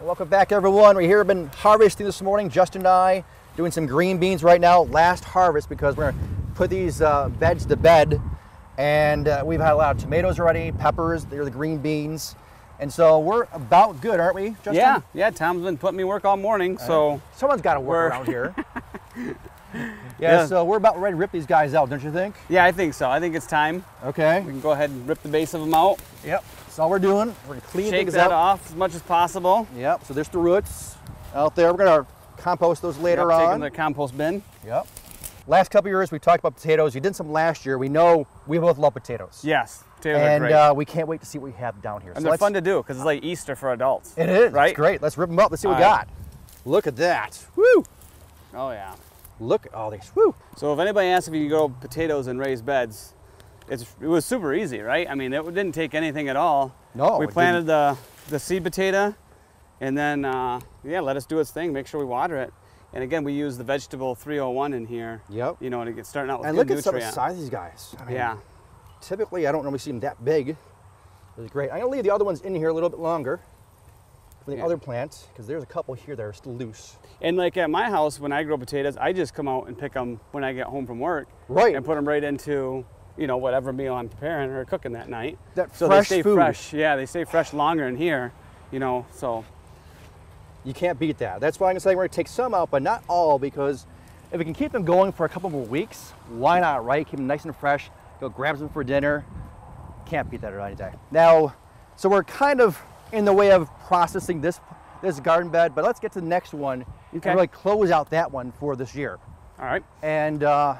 Welcome back everyone. We're here, been harvesting this morning, Justin and I, doing some green beans right now, last harvest because we're gonna put these uh, beds to bed. And uh, we've had a lot of tomatoes already, peppers, they're the green beans. And so we're about good, aren't we, Justin? Yeah, yeah, Tom's been putting me work all morning, so. Someone's gotta work around here. yeah, Yeah. so we're about ready to rip these guys out, don't you think? Yeah, I think so. I think it's time. Okay. We can go ahead and rip the base of them out. Yep. That's all we're doing. We're gonna clean Shake things that up. off as much as possible. Yep. So there's the roots out there. We're gonna compost those later Yep, Take on. them to the compost bin. Yep. Last couple years we talked about potatoes. You did some last year. We know we both love potatoes. Yes, potatoes are And uh, we can't wait to see what we have down here. and So they're fun to do because it's like Easter for adults. It is. Right? It's great. Let's rip them up. Let's see what we got. right. Look at that. Woo. Oh yeah. Look at all these. Woo. So if anybody asks if you can grow potatoes in raised beds, it's it was super easy, right? I mean, it didn't take anything at all. No, we planted the the seed potato, and then uh, yeah, let us do its thing. Make sure we water it. And again, we use the vegetable 301 in here. Yep. You know, to get starting out with. And look at some of the size of these guys. I mean, Yeah. Typically, I don't normally see them that big. This is great. I'm gonna leave the other ones in here a little bit longer for the Yeah. other plants because there's a couple here that are still loose. And like at my house, when I grow potatoes, I just come out and pick them when I get home from work. Right. And put them right into, you know, whatever meal I'm preparing or cooking that night. That so fresh they stay food. fresh. Yeah, they stay fresh longer in here. You know, so You can't beat that. That's why I'm saying we're gonna take some out, but not all, because if we can keep them going for a couple more weeks, why not, right? Keep them nice and fresh. Go grab some for dinner. Can't beat that any day. Now, so we're kind of in the way of processing this this garden bed, but let's get to the next one Okay. and really close out that one for this year. all right. And uh,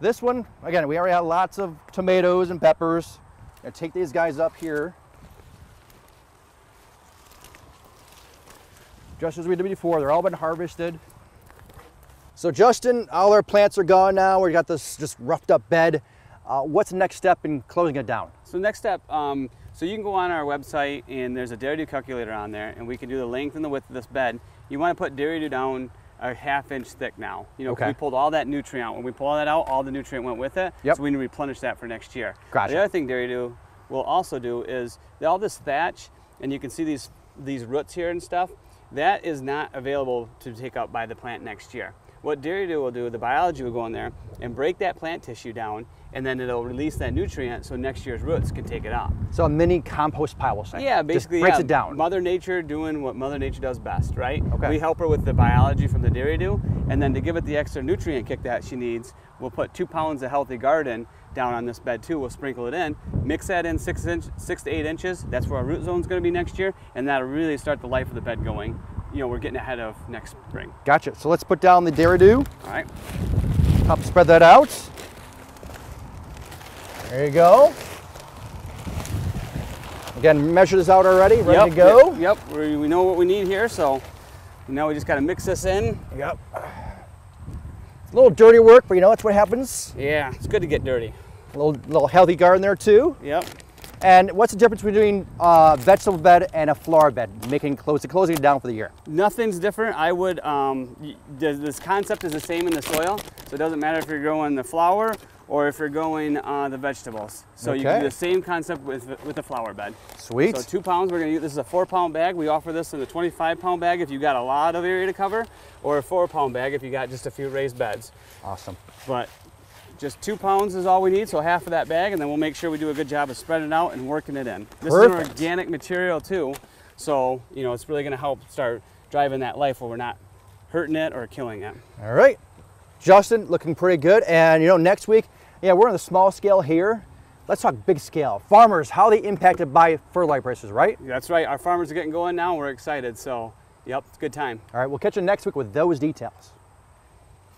this one, again, we already had lots of tomatoes and peppers. Gonna take these guys up here. Just as we did before, they're all been harvested. So Justin, all our plants are gone now. We got this just roughed up bed. Uh, what's the next step in closing it down? So next step, um, so you can go on our website and there's a dairy calculator on there and we can do the length and the width of this bed. You want to put Dairy Doo down a half inch thick now. You know, Okay. we pulled all that nutrient. out. When we pull all that out, all the nutrient went with it. Yep. So we need to replenish that for next year. Gotcha. The other thing Dairy Doo will also do is all this thatch, and you can see these these roots here and stuff. That is not available to take up by the plant next year. What Dairy Doo will do, the biology will go in there and break that plant tissue down, and then it'll release that nutrient so next year's roots can take it up. So a mini compost pile, say. Yeah, basically, Just breaks yeah, it down. Mother Nature doing what Mother Nature does best, right? Okay. We help her with the biology from the Dairy Doo, and then to give it the extra nutrient kick that she needs, we'll put two pounds of healthy garden down on this bed too. We'll sprinkle it in, mix that in six inch, six to eight inches. That's where our root zone's going to be next year, and that'll really start the life of the bed going. You know, we're getting ahead of next spring. Gotcha. So let's put down the Dairy Doo. All right. Help spread that out. There you go. Again, measure this out already, ready yep, to go. Yep. yep. We, we know what we need here, so now we just got to mix this in. Yep. A little dirty work, but you know that's what happens. Yeah, it's good to get dirty. A little, little healthy garden there too. Yep. And what's the difference between a vegetable bed and a flower bed? Making close, closing it down for the year. Nothing's different. I would, um, this concept is the same in the soil. So it doesn't matter if you're growing the flower or if you're going uh, the vegetables. So you can do the same concept with, with the flower bed. Sweet. So two pounds, we're gonna use, this is a four pound bag. We offer this in a 25 pound bag if you got a lot of area to cover, or a four pound bag if you got just a few raised beds. awesome. But just two pounds is all we need, so half of that bag, and then we'll make sure we do a good job of spreading it out and working it in. This is an organic material too, so you know it's really gonna help start driving that life where we're not hurting it or killing it. All right. Justin, looking pretty good. And you know, next week, yeah, we're on the small scale here. Let's talk big scale. Farmers, how are they impacted by fertilizer prices, right? That's right, our farmers are getting going now, we're excited, so yep, it's a good time. All right, we'll catch you next week with those details.